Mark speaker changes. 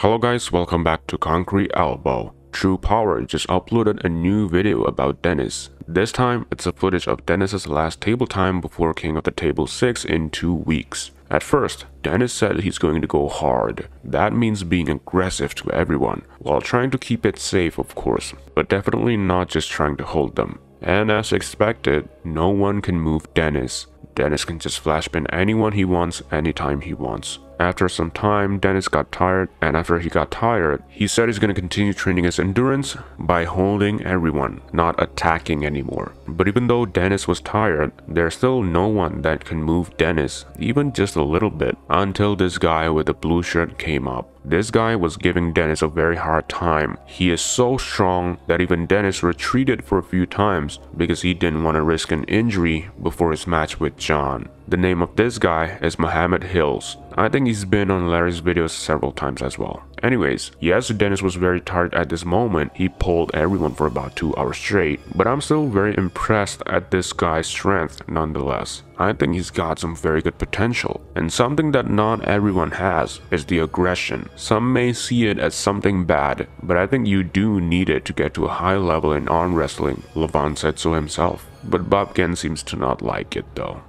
Speaker 1: Hello guys, welcome back to Concrete Elbow. True Power just uploaded a new video about Denis. This time, it's a footage of Denis's last table time before King of the Table 6 in 2 weeks. At first, Denis said he's going to go hard. That means being aggressive to everyone, while trying to keep it safe of course, but definitely not just trying to hold them. And as expected, no one can move Denis. Denis can just flashbang anyone he wants anytime he wants. After some time, Denis got tired, and after he got tired, he said he's to continue training his endurance by holding everyone, not attacking anymore. But even though Denis was tired, there's still no one that can move Denis, even just a little bit, until this guy with the blue shirt came up. This guy was giving Denis a very hard time. He is so strong that even Denis retreated for a few times because he didn't want to risk an injury before his match with John. The name of this guy is Mohammed Hilles. I think he's been on Larry's videos several times as well. Anyways, yes, Denis was very tired at this moment. He pulled everyone for about 2 hours straight, but I'm still very impressed at this guy's strength nonetheless. I think he's got some very good potential. And something that not everyone has is the aggression. Some may see it as something bad, but I think you do need it to get to a high level in arm wrestling, Levan said so himself. But Bob Gen seems to not like it though.